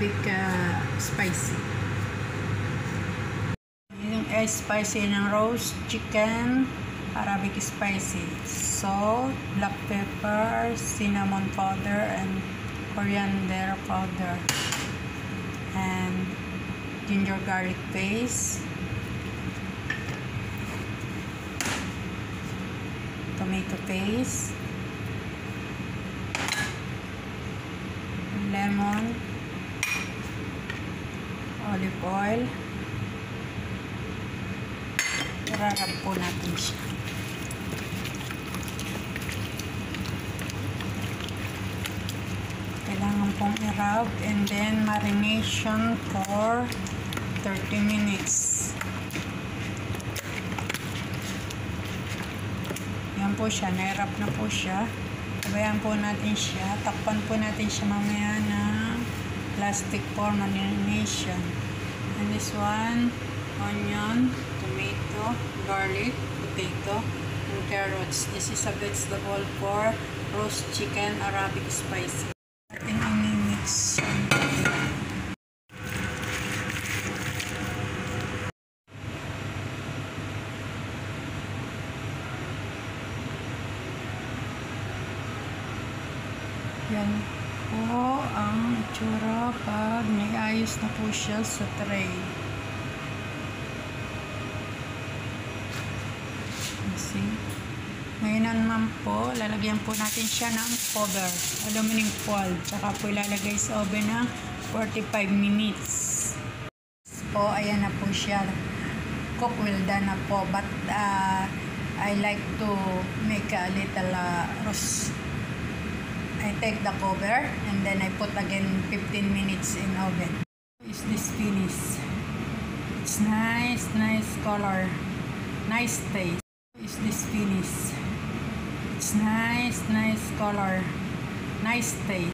Arabic uh, spicy. Yung spicy ng roast chicken, Arabic spicy. Salt, black pepper, cinnamon powder, and coriander powder. And ginger garlic paste. Tomato paste. Lemon. Olive oil. Irarap po natin siya. Kailangan pong i-rub and then marination for 30 minutes. Yan po siya. Nairap na po siya. Sabayan po natin siya. Takpan po natin siya mamaya ng plastic for marination. And this one, onion, tomato, garlic, potato, and carrots. This is a vegetable for roast chicken Arabic spicy. Yan po ang itsura pag naiayos na po siya sa tray. Ngayon naman po, lalagyan po natin siya ng cover, aluminum foil. Tsaka po ilalagay sa oven ng 45 minutes. Po, ayan na po siya. Cook well done na po. But uh, I like to make a little uh, roast I take the cover and then I put again 15 minutes in oven. Is this finish? It's nice, nice color, nice taste. Is this finish? It's nice, nice color, nice taste.